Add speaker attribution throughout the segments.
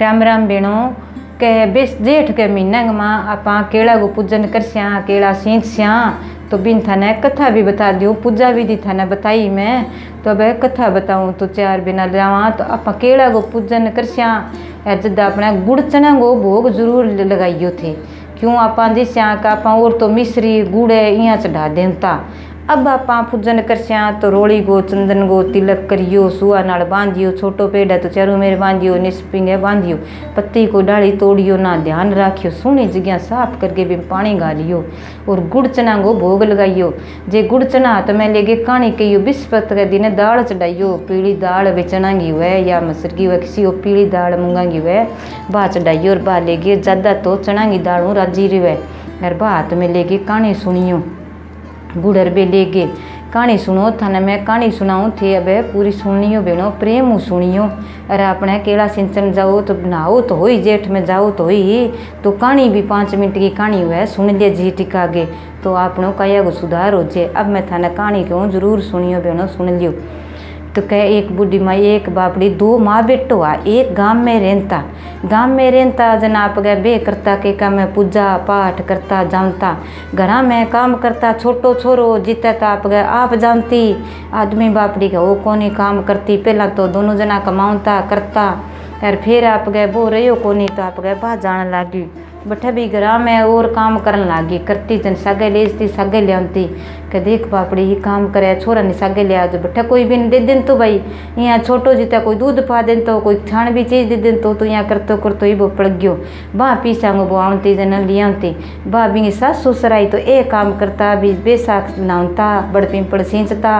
Speaker 1: राम राम बेणो, के बेस जेठ के महीना में आप केला को पूजन करस्या, केला सींचस्या तो बिन थाने कथा भी बता दियो, पूजा विधि थाने बताई मैं। तो अब कथा बताऊँ तो चार बिना जावा तो आप केला को पूजन करस्या जद अपने गुड़ चना को भोग ज़रूर लगाइयो थे। क्यों आप जिसया का आप और तो मिश्री गुड़ है इं चढ़ा देवता अब आप पूजन करस्या तो रोड़ी गो, चंदन गो, तिलक करियो, सुआ नाल बांधियो, छोटो पेड़ है तो चारों मेरे बांधियो, निस्पिंगे बांधियो, पत्ती को डाली तोड़ियो, ना ध्यान राखियो, सोनी जगह साफ़ करके भी पानी गालियो और गुड़ चना गो भोग लगाइयो। जे गुड़ चना तो मैं लेगे कहानी कहियो, बिस्पत के दिन दाल चढ़ाइयो, पीली दाल वे चना की हुए, या मसर की हुए, किसी को पीली दाल मूँगा की हुए, बा चढ़ाइयो, और बा लेगे ज़्यादा तो चना की दाल राज़ी रहे और बात में लेगे कहानी सुनियो गुड़र ले गए कहानी सुनो थाने मैं कहानी सुनाऊँ थे अब पूरी सुनियो बेनो प्रेम सुनियो अरे अपने केला सिंचन जाओ तो नहाओ तो हो ही जेठ में जाओ तो ही तो कहानी भी पाँच मिनट की कहानी हुआ सुन लिया जी टिका गए तो आपनों कया को सुधार हो जाए अब मैं थाने कहानी क्यों ज़रूर सुनियो बेनो सुन लियो तो कह, एक बूढ़ी माई, एक बापड़ी दो माँ बेटो आ, एक गाँव में रहता। गाँव में रहता जन आप गए बे करता के का मैं पूजा पाठ करता, जानता। घरा में काम करता, छोटो छोरो, जीता तो आप गए आप जानती। आदमी बापड़ी का वो कोनी काम करती, पहला तो दोनों जना कमाऊता, करता। और फिर आप गए बो रहो कोनी तो आप गए बाहर जाने लगी। बठे भी घर में और काम करन लागी। करती जन सागे लेजती सागे ले आती के देख बापड़ी ही काम करे छोरा नहीं सागे ले आज बठे कोई भी दे दिन तो भाई। यहाँ छोटो जीता कोई दूध पा देन तो कोई छाण भी चीज़ दे दिन तो, तो यहाँ करतो करतो ही वो पड़ गयो। बा पीसांगो वो आती जन ले आती बा भी सास ससुराई तो ए काम करता भी बेसाख नावता बड़ पिंपड़ सींचता।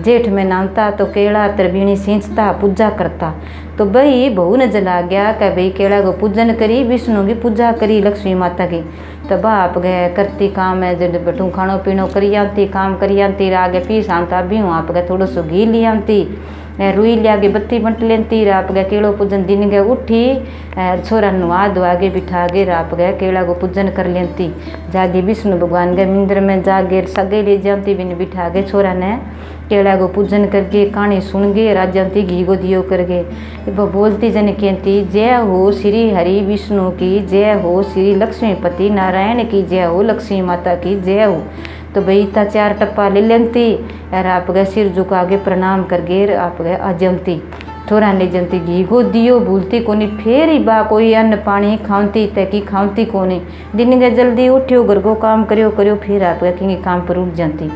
Speaker 1: जेठ में नावता तो केला तरबीणी सींचता पूजा करता। तो भाई, बहू ने जला गया कि भाई केला को पूजन करी, विष्णु की पूजा करी लक्ष्मी माता की तो बाप गए करती काम है जब बटू खानो पीनो करी आती, काम करी आती आगे पी सांता भी हूँ आप गए थोड़ा सो घी ली आती रुई लिया के बत्ती बंट लेती आप गए केड़ो पूजन दिन गए उठी छोरा नुआ दुआ के बिठा के आप गए केड़ा को पूजन कर लेती। जागे विष्णु भगवान गए मंदिर में जागे, सगे ले जाती, बिन बिठा के छोरा ने। केला को पूजन करके कहानी सुन गे राजंती घी को दियो करके वो बोलती जन कहती जय हो श्री हरि विष्णु की, जय हो श्री लक्ष्मीपति नारायण की, जय हो लक्ष्मी माता की, जय हो। तो भाई इतना चार टप्पा ले लेती और आप गए सिर झुका के प्रणाम कर गे आप गए अजमती थोड़ा ले जमती घी को दियो, भूलती कोनी, फिर ही बा कोई अन्न पानी खावती तैकी खावती कोनी। दिन गए जल्दी उठियो, घर को काम करियो करियो, फिर आप गए कहीं काम पर उठ जाती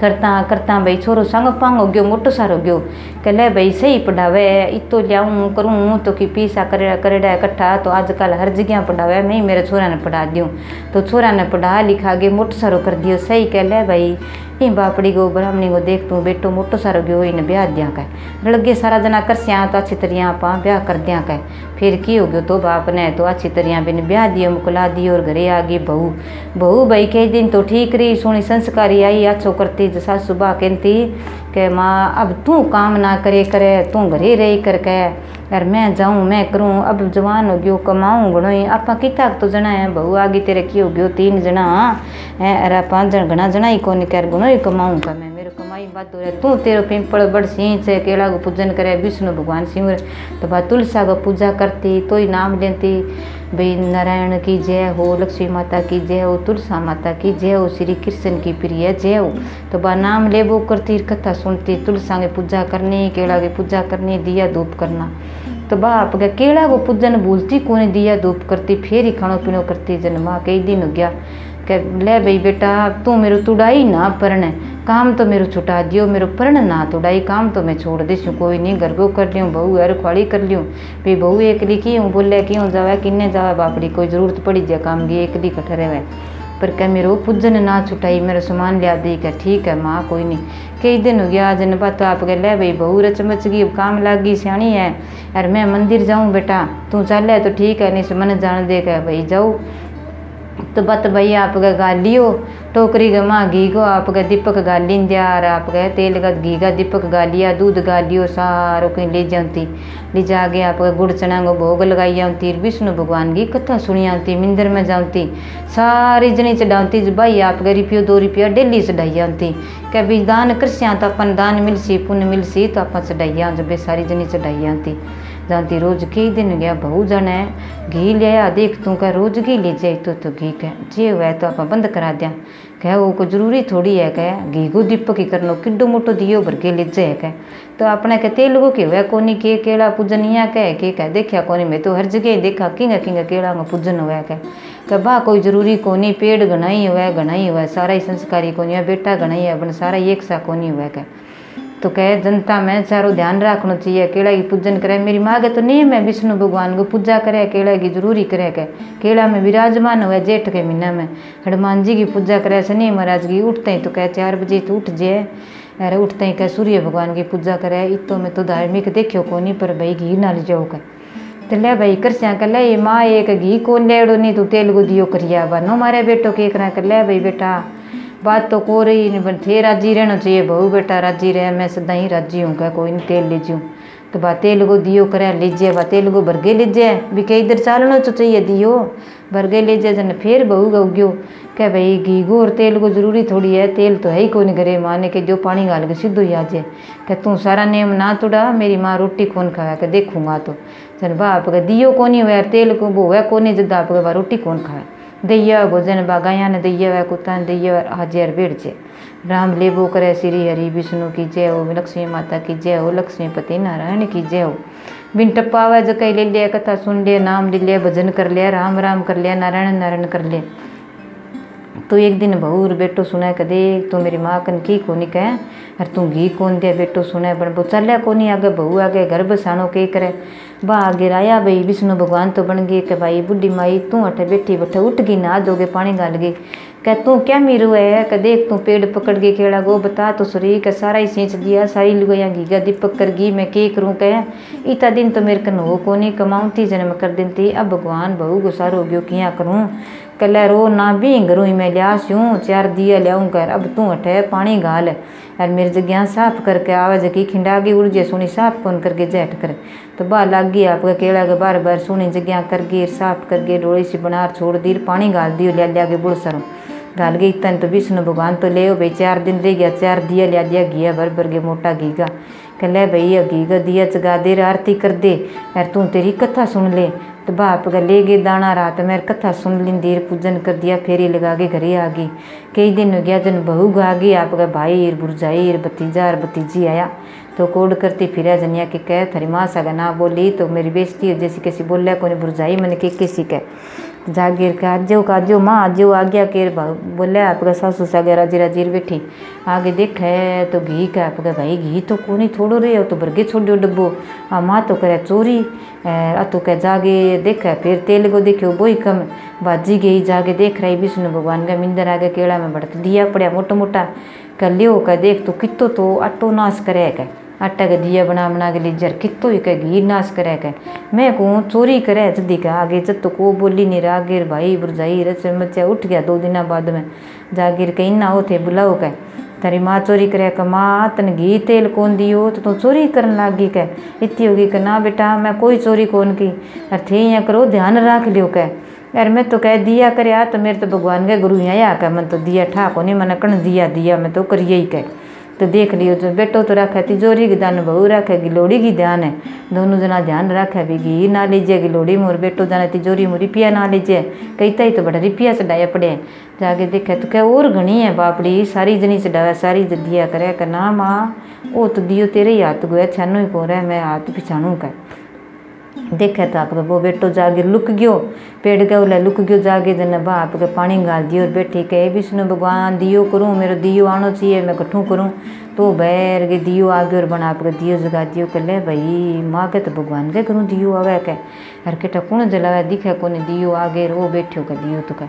Speaker 1: करता करता भाई, छोरो संग पांग हो गयो, मोटो सारो गयो। कह भाई, सही पढ़ावे, इतो लियाऊँ, करूँ तो कि पीसा करेड़ा करेड़ा इकट्ठा तो आजकल हर जगह पढ़ावे, मैं ही मेरे छोरा ने पढ़ा दियो तो छोरा ने पढ़ा, लिखा के मोटो सारो कर दियो। सही कह भाई ई बापड़ी गो ब्राह्मणी को देख तू बेटो मोटो सारो गयो इन ब्याह दिया कह लगे सारा जना कर तो अच्छी तरह आप ब्याह कर दिया कह फिर की हो गयो तो बाप ने तो अच्छी तरह बिन ब्याह दियो, मुकला दियो और घरे आ गई बहू। बहू भाई कई दिन तो ठीक रही सोनी संस्कारी आई अच्छो करती, जैसा सुबह कहती कि माँ, अब तू काम ना करे करे, तू घरे रही कर के यार मैं जाऊँ, मैं करूँ, अब जवान हो गयो, कमाऊँ घणो ही। आप कितना तो जना है? बहू आगे तेरे की हो गयो, तीन जना। है अरे पाँच जन घना जना ही कौन? कर घणो ही कमाऊँ का मैं। कमाई बात हो तू तेरो पिंपल बड़ सींच है केला को पूजन करे विष्णु भगवान सिंह तो बा तुलसा को पूजा करती तो ही नाम लेती भाई नारायण की जय हो लक्ष्मी माता की जय हो तुलसा माता की जय हो श्री कृष्ण की प्रिय जय हो तो बा नाम ले वो करती कथा सुनती तुलसा की पूजा करनी केला की पूजा करनी दिया धूप करना तो बा आप गया केला को पूजन भूलती कौन दिया धूप करती फिर ही खानो पीनो करती जन माँ कई दिन हो गया कह ले भाई बेटा तू मेरे तुड़ाई ना परण काम तो मेरे छुटा दियो मेरे परण ना तुड़ाई काम तो मैं छोड़ दे कोई नहीं को कर लियूँ बहू यार खुआड़ी कर लियूँ भाई बहू एकली क्यों बोले क्यों जावे किन्ने जावे बापड़ी कोई ज़रूरत पड़ी जाए काम की एकली कठरे हुए पर कह मेरे पूजन ना छुटाई मेरा सामान लिया दी कह ठीक है माँ कोई नहीं कई दिन हो गया आज न बात आप कह ले भाई बहू रच मच गई काम लाग गई सियाणी है यार मैं मंदिर जाऊँ बेटा तू चल है तो ठीक है नहीं से मन जान दे कह भाई जाऊँ तो बत भाई, आप गए गालियो टोकरी ग माँ घी को गए दीपक गालिन दियार और आप गए तेल का घी का दीपक गालिया दूध गालियो सारो कहीं ले जाती ले जा के आप गुड़ चना को भोग लगाई आती विष्णु भगवान की कथा सुनी आती मंदिर में जाती सारी जनी चढ़ाती भाई, आप गए रुपये, दो रुपया डेली चढ़ाई आती क्या भी दान करसिया तो अपन दान मिलसी, पुण्य मिलसी तो अपन चढ़ाई आ जब सारी जनी चढ़ाई आती जाती रोज कई दिन गया बहू जने घी ले लिया देख तू कह रोज घी ले जाए तो तो घी कह। जे हुआ तो आप बंद करा दिया। कह वो को ज़रूरी थोड़ी है कह। घी को दीपक ही करनो किड्डो मोटो दियो भर के ले जाए कह। तो अपने के तेल को के हुआ कोनी, के केड़ा पूजनिया कह, के कह देखा कोनी, मैं तो हर जगह देखा, किंगा किंगा केड़ा में पूजन हुआ कह। कह बा कोई ज़रूरी कोनी, पेड़ घना ही हुआ घना ही हुआ सारा ही संस्कारी कोनी है बेटा घना ही है बन सारा एक सा कोनी हुआ कह। तो कहे, जनता, में चारों ध्यान रखना चाहिए। केड़ा की पूजन करे, मेरी माँ के तो नियम है, विष्णु भगवान को पूजा करे केड़ा की ज़रूरी करे के। केड़ा में विराजमान हुआ जेठ के महीना में। हनुमान जी की पूजा करे शनि महाराज की उठते ही तो कहे, चार बजे तो उठ जाए। अरे उठते ही कहे, सूर्य भगवान की पूजा करे, इतो में तो धार्मिक देखियो को नहीं पर भाई घी ना ले जाओ कह। तो ले भाई सिया कर ले ये माँ, एक घी कौन लेड़ो नहीं, तू तेल को दियो करिया बनो मारे बेटो के करा कर ले भाई बेटा बात तो को रही नहीं थे राज़ी रहना चाहिए, बहू बेटा राज़ी रहे, मैं सदा ही राज़ी हूँ क्या कोई नहीं, तेल लीजियो। तो बा तेल को दियो करे, लीजिए, बा तेल को लीजिए, भी कई इधर चालना तो चाहिए दियो भरगे लीजिए जन फिर बहू का उग्यो क्या भाई, घी को और तेल को ज़रूरी थोड़ी है, तेल तो है ही कौन करे माने के जो पानी गाल के सीधो ही आ जाए। क्या तू सारा नेम ना तोड़ा, मेरी माँ रोटी कौन खाया के देखूँगा तो। जन बाप का दियो कौन हुआ तेल को वो है कौन, जद आप बा रोटी कौन खाए दैया भोजन ने दैया व कुत्ता ने दैया हाजिर बेड़ जे राम लेबो करे श्री हरि विष्णु की जय हो, लक्ष्मी माता की जय हो लक्ष्मी पति नारायण की जय हो। बिन टप्पा हुआ जो कई ले लिया, कथा सुन लिया, नाम ले लिया, भजन कर लिया, राम राम कर लिया, नारायण नारायण कर लिया। तो एक दिन बहू और बेटो सुना के देख तू मेरी माँ कन की कोनी कह? और तू घी कौन दिया बेटो सुना? बन वो चलिया कोनी आगे, बहू आगे, घर बसानो के करे? बा आगे राया भाई विष्णु भगवान तो बन गए कि भाई बुढ़ी माई, तू अठे बैठी बैठे उठ गई ना दोगे पानी गाल गई। कह, तू क्या मीरू है? कह, देख, तू पेड़ पकड़ के खेड़ा गो बता तो सरी का सारा ही सींच दिया, सारी लुगाया गीगा दीपक कर गई, मैं के करूँ कह। इतना दिन तो मेरे कन हो कमाऊँ कमाऊती जन्म कर दिन थी अब भगवान बहू गुसारो गयो, किया करूँ? कल रो, ना भी घरों मैं लिया स्यूँ। चार दिया लियाऊँ कर अब तू हटे पानी गाल और मेरी जगह साफ़ करके आवाज़ की खिंडागी उड़ सुनी साफ़ कौन करके जैठ कर। तो बाहर लग आपका केड़ा के बार बार सुनी जगह कर गई साफ़ करके डोली सी बना छोड़ दी पानी गाल दियो लिया लिया के बुड़ सरों। गाल गई इतन तो विष्णु भगवान तो ले भाई, चार दिन रह गया चार दिया लिया दिया घिया भर भर के मोटा घी का कह ले भाई घी दिया चगा दे आरती कर दे यार तू तेरी कथा सुन ले। तो बाप का ले गए दाना रात मेरे कथा सुन ली देर पूजन कर दिया फेरी लगा के घरे आ गई। कई दिन हो गया, जन बहू गा गई आपका भाई बुरजाई भतीजा भतीजी आया। तो कोड करती फिर जनिया के कह, थरी माँ सगा ना बोली तो मेरी बेचती है जैसी कैसी बोल कौन बुरजाई मैंने के किसी कह। जागीर के आजो काजो माँ आजो आ गया केर बोले आपका सासू सागे राज़ी राज़ी बैठी। आगे देखे तो घी का, आपका भाई घी तो कोनी थोड़ो रहे हो तो भरगे छोड़ो डब्बो। आ माँ तो करे चोरी आ तो कह जागे देखे, फिर तेल को देखो बोई कम। बाजी गई जागे देख रही, विष्णु भगवान का मिंदर आगे केड़ा में बढ़त दिया पड़ा मोटा मोटा कह, लियो कह, देख तो कितो तो आटो नाश करे कह। आटा के दिया बना बना के लीजर कितो ही कह घी नाश करे कह। मैं कहूँ, चोरी करे जल्दी का आगे जब तो को बोली नहीं रागिर भाई बुरजाई रच मचा उठ गया दो दिन बाद में। जागिर कहीं ना हो थे बुलाओ कह। तारी माँ चोरी करे कह, माँ तन घी तेल कौन दियो तो तू चोरी करने लागी कह। इतनी होगी कह, ना बेटा, मैं कोई चोरी कौन की। अरे थे यहाँ करो, ध्यान रख लियो कह। यार मैं तो कह, दिया करे तो मेरे तो भगवान के गुरु यहाँ आ कह। मन तो दिया ठाको नहीं मैंने कण दिया दिया मैं तो करिए ही कह। तो देख लियो तो बेटो तो रखे, तिजोरी की दान बहू रखे, गिलोड़ी की ध्यान है। दोनों जना ध्यान रखे भी घी ना लीजिए, गिलोड़ी मोर बेटो जाने तिजोरी मोर रिपिया ना लीजिए। कई ही तो बड़ा रिपिया चढ़ाया पड़े जाके देखे तो क्या और घनी है बापड़ी, सारी जनी चढ़ावे, सारी दिया करे कर ना माँ? वो तो दियो तेरे ही हाथ गोया छानू ही को रहा मैं हाथ पिछाणू का देखे तो आप वो बेटो जागे लुक गयो, पेड़ के उले लुक गयो जागे जन बा के पानी गाल दियो और बैठी कहे विष्णु भगवान, दियो करूँ, मेरे दियो आनो चाहिए, मैं कठू करूँ तो बैर के दियो आगे और बना आपके दियो जगा दियो कर ले भाई, माँ के तो भगवान के करूँ, दियो आवे के हर केटा कौन जलावे, दिखे कौन, दियो आगे वो बैठो का, दियो तो कह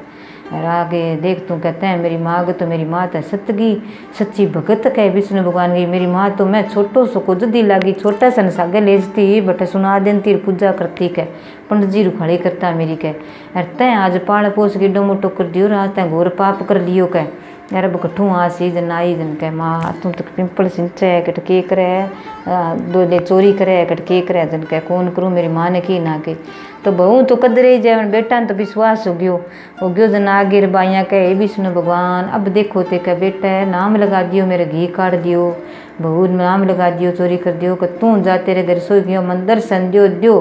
Speaker 1: और आगे देख तू कहते हैं, मेरी माँ तो मेरी माँ तो सतगी, सच्ची भगत कह विष्णु भगवान की, मेरी माँ तो मैं छोटो सो को जदी लागी, छोटा सन सागे लेजती, बटे सुना देती पूजा करती कह। पंडित जी रुखाड़ी करता मेरी कह। अरे तैं आज पाल पोस के डो मोटो कर दियो, रात तैं घोर पाप कर लियो कह। यार अब कठू आ सी जन आई जन कह, माँ तू तक पिंपल सिंचे कट के करे दो चोरी करे कट के करे जन के कौन करूँ, मेरी माँ ने की ना की। तो बहू तो कदरे जाए बेटा ने तो विश्वास हो गयो हो गयो जन आगे बाइया कह कहे विष्णु भगवान अब देखो ते कह बेटा है नाम लगा दियो मेरे घी काट दियो बहू नाम लगा दियो चोरी कर दियो कि तू जा तेरे घर सो गयो मन दर्शन दियो दियो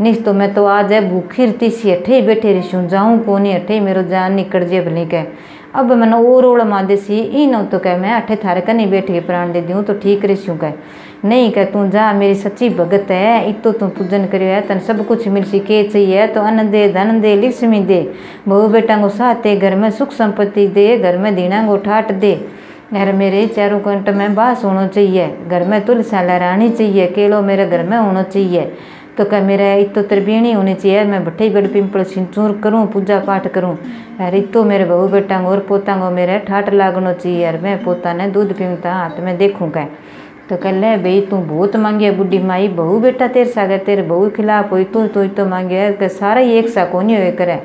Speaker 1: नहीं तो मैं तो आज है भूखी रती सी अठे बैठे रही जाऊँ कोनी अठे मेरो जान निकल जे भली कह अब मैंने और ओड़ मादे सी ई न तो कह मैं अठे थारे कनी बैठ के प्राण दे दूँ तो ठीक रही कह नहीं कह तू जा, मेरी सच्ची भगत है। इतो तू पूजन करियो है, तन सब कुछ मिल के चाहिए तो अन्न दे धन दे लक्ष्मी दे। बहु बेटा को साथ घर में सुख संपत्ति दे, घर में दीना को ठाट दे। घर मेरे चारों कंट में बास होना चाहिए। घर में तुलसा लहरानी चाहिए, केलो मेरे घर में होना चाहिए। तो क्या मेरा इतो त्रिवेणी होनी चाहिए, मैं भट्टी गढ़ पिंपल सिंचूर करूँ, पूजा पाठ करूँ। यार इतो मेरे बहू बेटा और पोता को मेरे ठाट लागना चाहिए। मैं पोता ने दूध पीता हाथ में देखूँ क्या तो कह ले तू बहुत मांगे बुढ़ी माई, बहू बेटा तेरे सागे, तेरे बहू खिलाफ हुई, तू तो तो मांगे सारा ही एक सा कोनी हुए करे।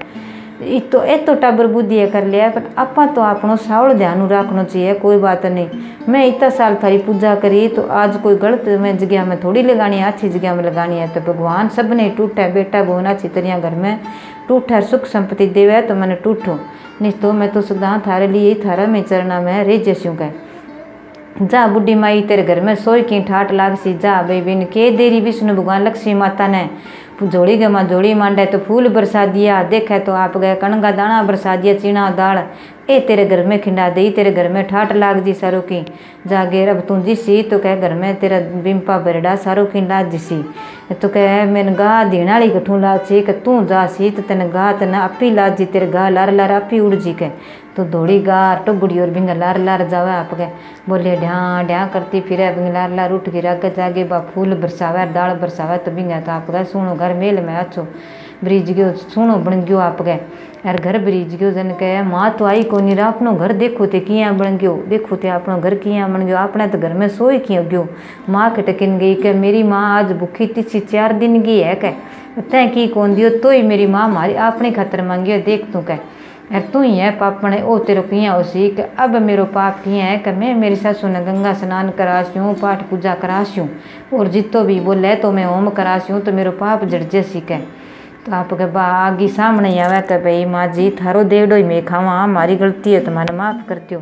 Speaker 1: तो ए तो टाबर बुद्धि कर लिया, पर अपा तो आपनो सावल ध्यान रखना चाहिए, कोई बात नहीं। मैं इतना साल थारी पूजा करी तो आज कोई गलत में जगह में थोड़ी लगानी है अच्छी जगह में लगानी है तो भगवान सबने टूटा, बेटा बोना अच्छी तरह घर में टूटा, सुख संपत्ति देवे तो मैंने टूटो नहीं तो मैं तो सदा थारे लिए थारा में चरना में रे जैसी कह जा बुढ़ी माई तेरे घर में सोई की ठाट लाग सी जा भाई बिन के देरी विष्णु भगवान लक्ष्मी माता ने। जोड़ी गए माँ जोड़ी मांडे तो फूल बरसा दिया, देखे तो आप गए कणगा दाना बरसा दिया चीना दाल ए तेरे घर में खिंडा दे तेरे घर में ठाट लाग जी सारो की जागे अब तू जिसी तो कह घर में तेरा बिम्पा बरडा सारो की लाज जिसी तो कह मैंने गा दीना वाली गठू लाज सी कि तू जा सी तो तेने गा तेने आपी लाज जी तेरे गा लार लार आपी उड़ जी के तो दौड़ी गार टुगड़ी और बिंग लार लार जावे आप के बोले ढ्या ढ्या करती फिर बिंग लार लार उठ गिर आगे जागे बा फूल बरसावे दाल बरसावे तो बिंग तो आप गए सुनो घर मेल में अच्छो ब्रिज गयो सुनो बन गयो गए यार घर ब्रिज गयो जन कहे माँ तो आई को नहीं अपनो घर देखो थे किया बन गयो देखो थे अपनो घर किया बन गयो अपने तो घर में सोई किया गयो माँ के टकिन गई के मेरी माँ आज भूखी तीसी चार दिन की है कह तै की कौन दियो तो ही मेरी माँ मारी अपने खातर मांगियो देख तू कह यार तू ही है पापने ओ तेरे किया उसी कि अब मेरो पाप किया है कि मैं मेरी सासू ने गंगा स्नान करास्यूँ पाठ पूजा करास्यूँ और जितो भी बोले तो मैं ओम करास्यूँ तो मेरो पाप जड़जे सीखे तो आप के बा आगे सामने आवे कि भाई माँ जी, थारो देवडो ही मैं खावा मारी गलती है तो मैंने माफ़ कर दियो।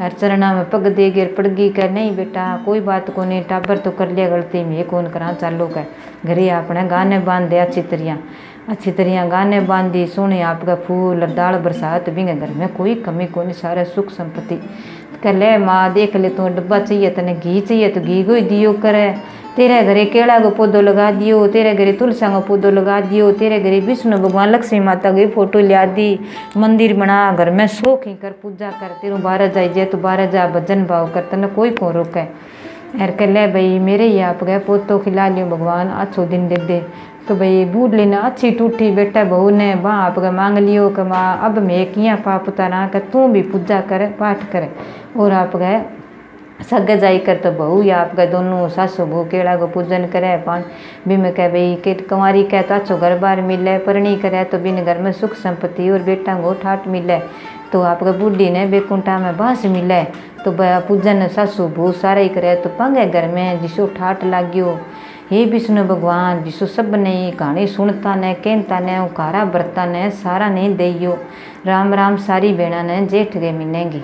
Speaker 1: यार चरणा में पग दे गिर पड़ गई कह नहीं बेटा, कोई बात को नहीं टाबर तो कर लिया गलती, मैं कौन करा, चालो कह घरे अपने गाने बाँध दे अच्छी तरह अच्छी तरह गाने बांधी, सुने आपका फूल, दाल बरसात भी घर में कोई कमी को नहीं सारे सुख संपत्ति। कह ले माँ, देख ले तू, डब्बा चाहिए तने घी चाहिए तो घी को ही दियो करे। तेरे घरे केला को पौधो लगा दियो तेरे घरे तुलसा को पौधो लगा दियो तेरे घरे विष्णु भगवान लक्ष्मी माता की फ़ोटो लिया दी मंदिर बना घर में शोक ही कर पूजा कर, तेरू बारह जाए जे तो बारह जा भजन भाव कर तने कोई को रोके। यार कह ले भाई, मेरे ही आप गए पोतो खिला लियो भगवान अच्छो दिन दे दे। तो भाई, बूढ़ लेना अच्छी टूटी बेटा बहू ने, वहाँ आप गए मांग लियो कि माँ, अब मैं किया पाप उतारा कर, तू भी पूजा कर, पाठ कर। और आप गए सगे जाई कर तो बहू या आप गए दोनों सासू बहू केड़ा को पूजन करे पान भी में कह भाई के कंवारी कह तो अच्छो घर बार मिले परणी करे तो बिन घर में सुख संपत्ति और बेटा को ठाट मिले तो आपका बूढ़ी ने बेकुंठा में बाँस मिले तो पूजन सासू बहू सारा ही करे तो पंगे घर में जिसो ठाट लाग्यो हे विष्णु भगवान जिसो सबने कहानी सुनता ने कहता ने उकारा बरता ने सारा नहीं दियो राम राम सारी बेड़ा ने जेठ गए मिलेंगी